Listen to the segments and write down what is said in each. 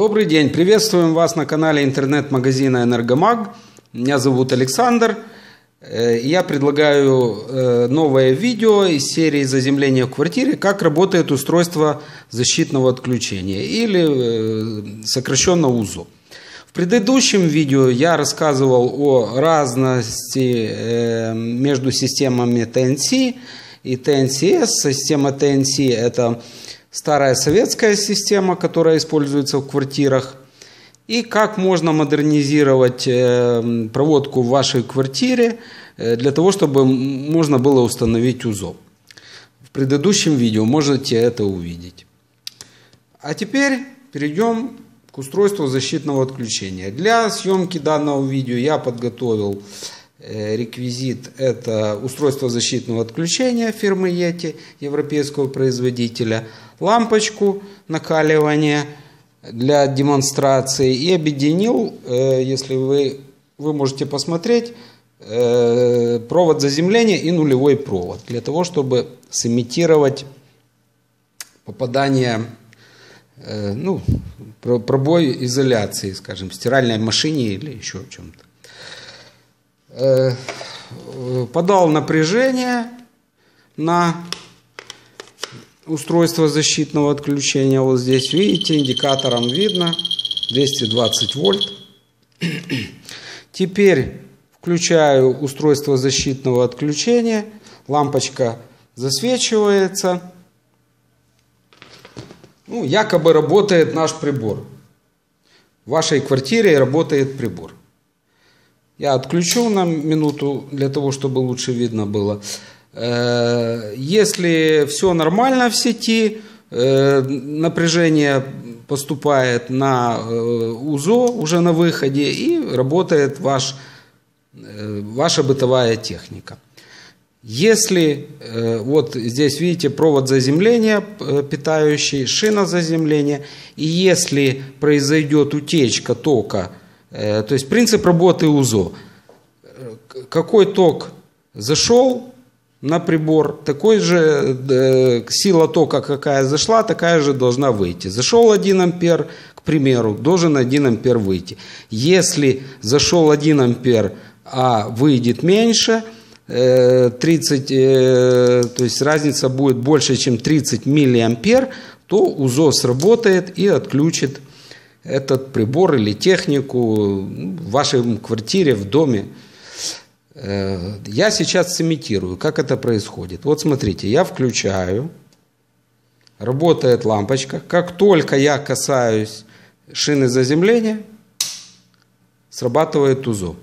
Добрый день, приветствуем вас на канале интернет-магазина Энергомаг. Меня зовут Александр. Э, я предлагаю э, новое видео из серии заземления в квартире, как работает устройство защитного отключения или э, сокращенно УЗО. В предыдущем видео я рассказывал о разности между системами TNC и TNCS. Система TNC это старая советская система, которая используется в квартирах, и как можно модернизировать э, проводку в вашей квартире э, для того, чтобы можно было установить узол. В предыдущем видео можете это увидеть. А теперь перейдем к устройству защитного отключения. Для съемки данного видео я подготовил реквизит – это устройство защитного отключения фирмы Yeti, европейского производителя, лампочку накаливания для демонстрации и объединил, э, если вы, вы можете посмотреть, э, провод заземления и нулевой провод, для того, чтобы сымитировать попадание, ну, пробой изоляции, скажем, в стиральной машине или еще чем-то. Э, подал напряжение на устройство защитного отключения. Вот здесь видите, индикатором видно 220 вольт. Теперь включаю устройство защитного отключения. Лампочка засвечивается. Ну, якобы работает наш прибор. В вашей квартире работает прибор. Я отключу на минуту для того, чтобы лучше видно было. Э, если все нормально в сети, э, напряжение поступает на э, УЗО уже на выходе и работает ваш, ваша бытовая техника. Если вот здесь видите провод заземления питающий, шина заземления, и если произойдет утечка тока то есть принцип работы УЗО. Какой ток зашел на прибор, такой же э, сила тока, какая зашла, такая же должна выйти. Зашел 1 ампер, к примеру, должен 1 ампер выйти. Если зашел 1 ампер, а выйдет меньше, 30, э, то есть разница будет больше, чем 30 миллиампер, то УЗО сработает и отключит этот прибор или технику в вашей квартире, в доме. Э, я сейчас сымитирую, как это происходит. Вот смотрите, я включаю, работает лампочка. Как только я касаюсь шины заземления, срабатывает УЗО.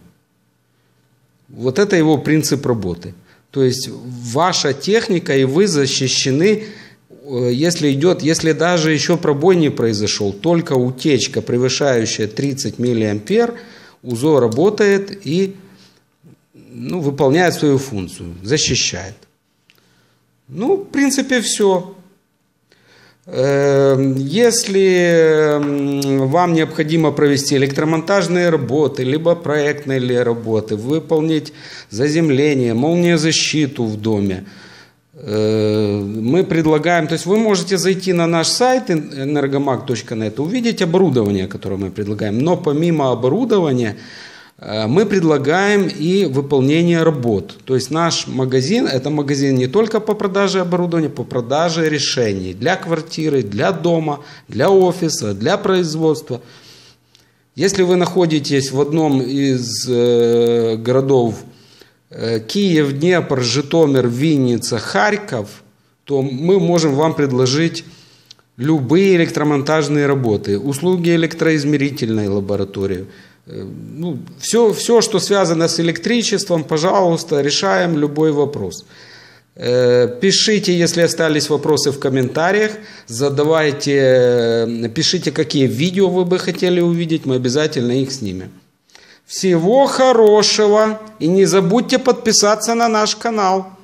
Вот это его принцип работы. То есть ваша техника и вы защищены если идет, если даже еще пробой не произошел, только утечка, превышающая 30 миллиампер, УЗО работает и ну, выполняет свою функцию, защищает. Ну, в принципе, все. Эм, если вам необходимо провести электромонтажные работы, либо проектные работы, выполнить заземление, молниезащиту в доме – Э, мы предлагаем, то есть вы можете зайти на наш сайт energomag.net, увидеть оборудование, которое мы предлагаем. Но помимо оборудования э, мы предлагаем и выполнение работ. То есть наш магазин – это магазин не только по продаже оборудования, по продаже решений для квартиры, для дома, для офиса, для производства. Если вы находитесь в одном из э, городов Э, Киев, Днепр, Житомир, Винница, Харьков, то мы можем вам предложить любые электромонтажные работы, услуги электроизмерительной лаборатории. Э, ну, все, все, что связано с электричеством, пожалуйста, решаем любой вопрос. Э, пишите, если остались вопросы в комментариях, задавайте, пишите, какие видео вы бы хотели увидеть, мы обязательно их снимем. Всего хорошего и не забудьте подписаться на наш канал.